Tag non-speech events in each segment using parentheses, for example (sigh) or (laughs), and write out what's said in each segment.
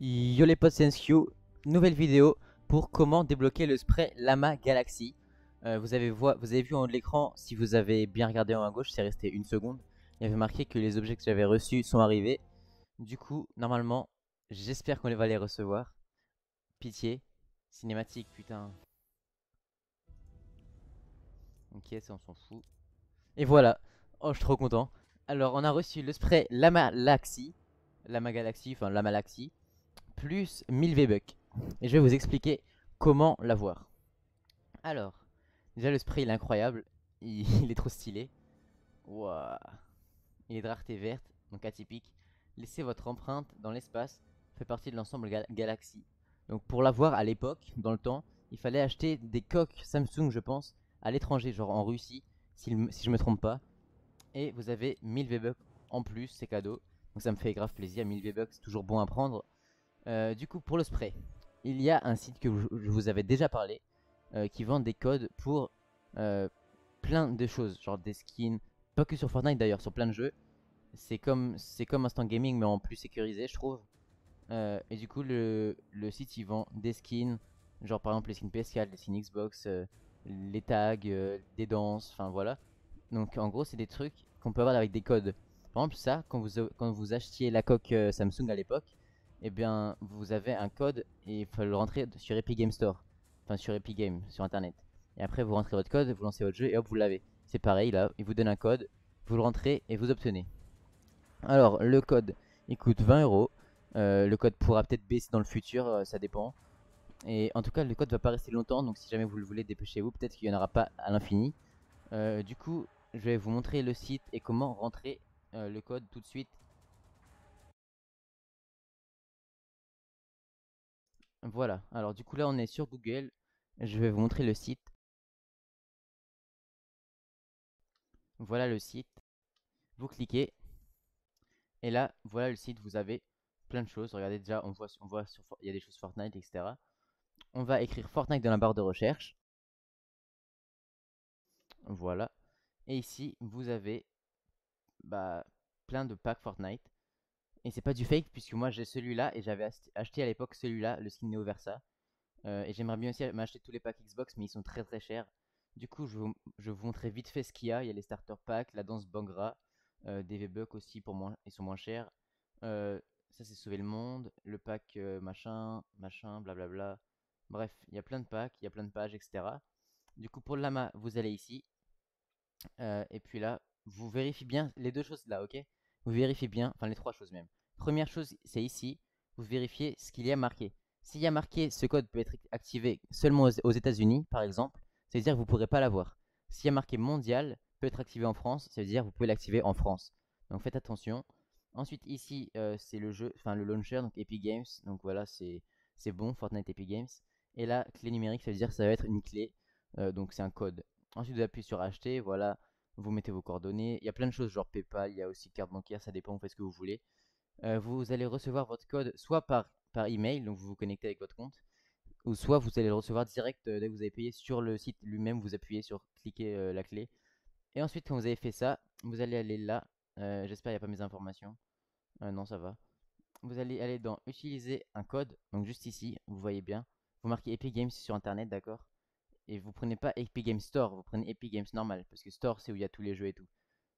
Yo les potes, nouvelle vidéo pour comment débloquer le spray Lama Galaxy. Euh, vous, avez vous avez vu en haut de l'écran, si vous avez bien regardé en haut à gauche, c'est resté une seconde. Il y avait marqué que les objets que j'avais reçus sont arrivés. Du coup, normalement, j'espère qu'on va les recevoir. Pitié. Cinématique, putain. Ok, ça on s'en fout. Et voilà. Oh, je suis trop content. Alors, on a reçu le spray Lama Galaxy. Lama Galaxy, enfin Lama Galaxy plus 1000 V-Bucks. Et je vais vous expliquer comment l'avoir. Alors, déjà le spray il est incroyable, (laughs) il, est trop stylé. Waouh. Il est de rareté verte, donc atypique. Laissez votre empreinte dans l'espace, fait partie de l'ensemble Galaxy. Donc pour l'avoir à l'époque, dans le temps, il fallait acheter des coques Samsung je pense, à l'étranger, genre en Russie, si, si je me trompe pas. Et vous avez 1000 V-Bucks en plus, c'est cadeau. Donc ça me fait grave plaisir, 1000 V-Bucks, toujours bon à prendre. Euh, du coup, pour le spray, il y a un site que je vous avais déjà parlé euh, qui vend des codes pour euh, plein de choses, genre des skins, pas que sur Fortnite d'ailleurs, sur plein de jeux. C'est comme, comme Instant Gaming mais en plus sécurisé, je trouve. et du coup, le, site il vend des skins, genre par exemple les skins PS4, les skins Xbox, les tags, des danses, enfin voilà. Donc en gros, c'est des trucs qu'on peut avoir avec des codes. Par exemple, ça, quand vous, quand vous achetiez la coque Samsung à l'époque, eh bien vous avez un code et il faut le rentrer sur Epic Game Store. Enfin sur Epic Game, sur internet. Et après vous rentrez votre code, vous lancez votre jeu et hop vous l'avez. C'est pareil là, il vous donne un code, vous le rentrez et vous obtenez. Alors le code il coûte 20 euros. Euh, le code pourra peut-être baisser dans le futur, euh, ça dépend. Et en tout cas le code va pas rester longtemps donc si jamais vous le voulez dépêchez-vous, peut-être qu'il n'y en aura pas à l'infini. Euh, du coup je vais vous montrer le site et comment rentrer le code tout de suite Voilà, alors du coup là on est sur Google, je vais vous montrer le site. Voilà le site, vous cliquez, et là voilà le site, vous avez plein de choses, regardez déjà on voit, on il y a des choses Fortnite etc. On va écrire Fortnite dans la barre de recherche. Voilà, et ici vous avez bah, plein de packs Fortnite. Et c'est pas du fake puisque moi j'ai celui-là et j'avais acheté à l'époque celui-là, le skin Neo Versa. Euh, et j'aimerais bien aussi m'acheter tous les packs Xbox mais ils sont très très chers. Du coup je, je vous montrer vite fait ce qu'il y a. Il y a les starter packs, la danse Bangra, euh, des V-Bucks aussi pour ils sont moins chers. Euh, ça c'est sauver le monde, le pack machin, machin, blablabla. Bref, il y a plein de packs, il y a plein de pages, etc. Du coup pour le lama, vous allez ici. et puis là, vous vérifiez bien les deux choses là, ok? Vous vérifiez bien, enfin les trois choses même. Première chose, c'est ici, vous vérifiez ce qu'il y a marqué. S'il y a marqué ce code peut être activé seulement aux États-Unis, par exemple, ça veut dire que vous ne pourrez pas l'avoir. S'il y a marqué mondial, peut être activé en France, ça veut dire que vous pouvez l'activer en France. Donc faites attention. Ensuite ici, euh, c'est le jeu, enfin le launcher, donc Epic Games. Donc voilà, c'est bon, Fortnite Epic Games. Et là, clé numérique, ça veut dire que ça va être une clé, euh, donc c'est un code. Ensuite, vous appuyez sur acheter, voilà, vous mettez vos coordonnées. Il y a plein de choses, genre PayPal, il y a aussi carte bancaire, ça dépend, vous faites ce que vous voulez. Euh, vous allez recevoir votre code soit par, par email, donc vous vous connectez avec votre compte, ou soit vous allez le recevoir direct euh, dès que vous avez payé sur le site lui-même, vous appuyez sur cliquer euh, la clé. Et ensuite, quand vous avez fait ça, vous allez aller là. J'espère qu'il n'y a pas mes informations. non, ça va. Vous allez aller dans utiliser un code, donc juste ici, vous voyez bien. Vous marquez Epic Games sur internet, d'accord? Et vous prenez pas Epic Games Store, vous prenez Epic Games normal, parce que Store c'est où il y a tous les jeux et tout.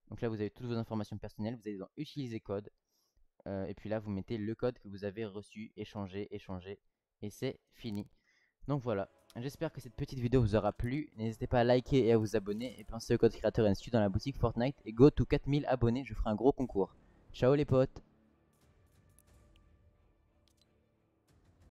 Donc là vous avez toutes vos informations personnelles, vous allez dans Utiliser code, euh, et puis là vous mettez le code que vous avez reçu, échangé, échangé, et c'est fini. Donc voilà, j'espère que cette petite vidéo vous aura plu, n'hésitez pas à liker et à vous abonner, et pensez au code créateur institut dans la boutique Fortnite, et go to 4000 abonnés, je ferai un gros concours. Ciao les potes